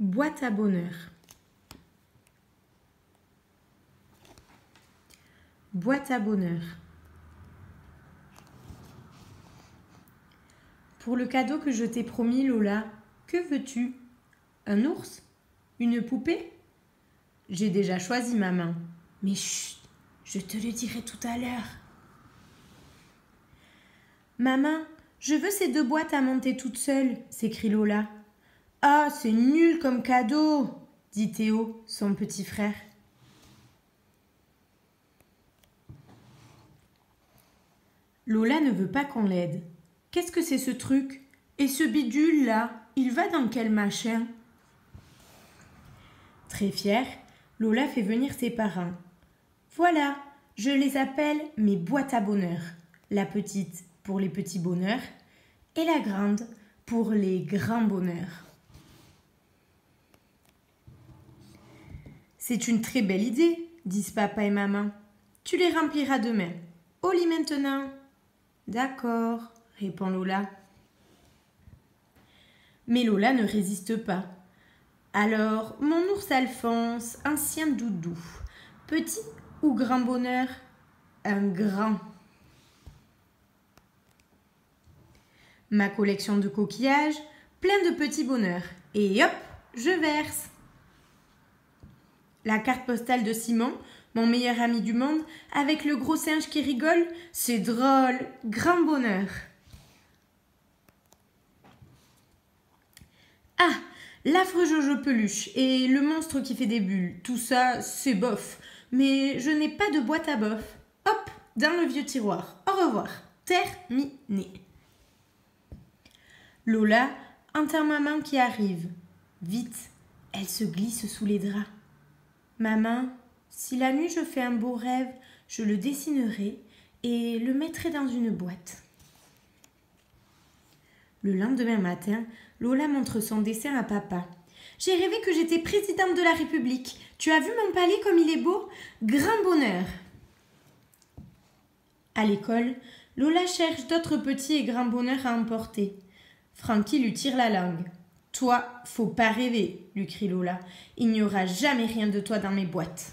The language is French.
Boîte à bonheur. Boîte à bonheur. Pour le cadeau que je t'ai promis, Lola, que veux-tu? Un ours? Une poupée? J'ai déjà choisi ma main. Mais chut, je te le dirai tout à l'heure. Maman, je veux ces deux boîtes à monter toute seule, s'écrie Lola. Ah, c'est nul comme cadeau, dit Théo, son petit frère. Lola ne veut pas qu'on l'aide. Qu'est-ce que c'est ce truc? Et ce bidule là, il va dans quel machin? Très fière, Lola fait venir ses parents. Voilà, je les appelle mes boîtes à bonheur. La petite pour les petits bonheurs et la grande pour les grands bonheurs. C'est une très belle idée, disent papa et maman. Tu les rempliras demain. Au lit maintenant. D'accord, répond Lola. Mais Lola ne résiste pas. Alors, mon ours Alphonse, ancien doudou, petit ou grand bonheur? Un grand. Ma collection de coquillages, plein de petits bonheurs. Et hop, je verse. La carte postale de Simon, mon meilleur ami du monde, avec le gros singe qui rigole, c'est drôle, grand bonheur. Ah, l'affreux Jojo peluche et le monstre qui fait des bulles, tout ça, c'est bof. Mais je n'ai pas de boîte à bof. Hop, dans le vieux tiroir. Au revoir. Terminé. Lola entend maman qui arrive. Vite, elle se glisse sous les draps. Maman, si la nuit je fais un beau rêve, je le dessinerai et le mettrai dans une boîte. Le lendemain matin, Lola montre son dessin à papa. J'ai rêvé que j'étais présidente de la République. Tu as vu mon palais comme il est beau? Grand bonheur. À l'école, Lola cherche d'autres petits et grands bonheurs à emporter. Francky lui tire la langue. Toi, faut pas rêver, lui crie Lola. Il n'y aura jamais rien de toi dans mes boîtes.